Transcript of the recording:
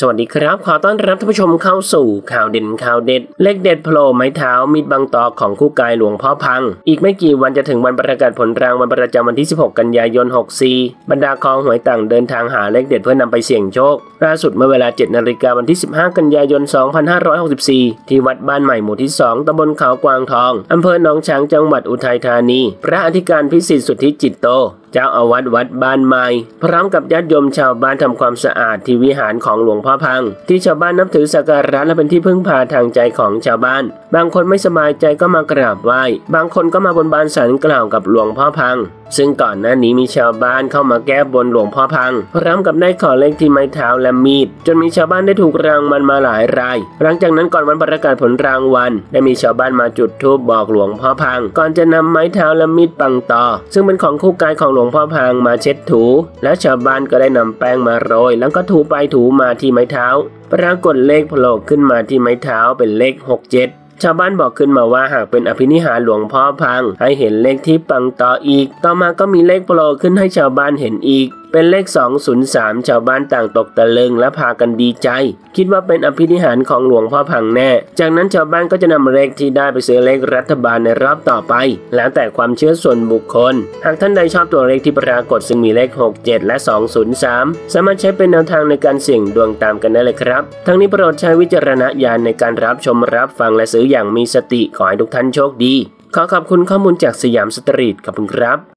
สวัสดีครับ ขอต้อนรับท่านผู้ชมเข้าสู่ข่าวเด่นข่าวเด็ด เลขเด็ดโผล่ไม้เท้ามีดบางตอของคู่กายหลวงพ่อพัง อีกไม่กี่วันจะถึงวันประกาศผลรางวัลประจำวันที่ 16 กันยายน 64 บรรดาคองหวยต่างเดินทางหาเลขเด็ดเพื่อนำไปเสี่ยงโชค ล่าสุดเมื่อเวลา 7 นาฬิกาวันที่ 15 กันยายน 2564 ที่วัดบ้านใหม่หมู่ที่ 2ตำบลเขากวางทองอำเภอหนองช้างจังหวัดอุทัยธานี พระอธิการพิสิทธิ์สุทธิจิตโตเจ้าอาวาสวัดบ้านใหม่พร้อมกับญาติโยมชาวบ้านทำความสะอาดที่วิหารของหลวงพ่อพัง ที่ชาวบ้านนับถือสักการะและเป็นที่พึ่งพาทางใจของชาวบ้าน บางคนไม่สบายใจก็มากราบไหว้บางคนก็มาบนบานสารกล่าวกับหลวงพ่อพัง ซึ่งก่อนหน้านี้มีชาวบ้านเข้ามาแก้บนหลวงพ่อพังพร้อมกับได้ขอเลขที่ไม้เท้าและมีด จนมีชาวบ้านได้ถูกรางวัลมาหลายราย หลังจากนั้นก่อนวันประกาศผลรางวัลได้มีชาวบ้านมาจุดธูปบอกหลวงพ่อพัง ก่อนจะนำไม้เท้าและมีดปังต่อ ซึ่งเป็นของคู่กายของหลวงพ่อพังมาเช็ดถู และชาวบ้านก็ได้นำแป้งมาโรย แล้วก็ถูไปถูมาที่ไม้เท้า ปรากฏเลขโผล่ขึ้นมาที่ไม้เท้าเป็นเลข 67ชาวบ้านบอกขึ้นมาว่าหากเป็นอภินิหารหลวงพ่อพัง ให้เห็นเลขที่ปังต่ออีก ต่อมาก็มีเลขโผล่ขึ้นให้ชาวบ้านเห็นอีก เป็นเลข 203 ชาวบ้านต่างตกตะลึงและพากันดีใจ คิดว่าเป็นอภินิหารของหลวงพ่อพังแน่ จากนั้นชาวบ้านก็จะนำเลขที่ได้ไปซื้อเลขรัฐบาลในรอบต่อไป แล้วแต่ความเชื่อส่วนบุคคล หากท่านใดชอบตัวเลขที่ปรากฏซึ่งมีเลข 67 และ 203 สามารถใช้เป็นแนวทางในการเสี่ยงดวงตามกันได้เลยครับ ทั้งนี้โปรดใช้วิจารณญาณในการรับชมรับฟังและซื้ออย่างมีสติขอให้ทุกท่านโชคดี ขอขอบคุณข้อมูลจากสยามสตรีทขอบคุณครับ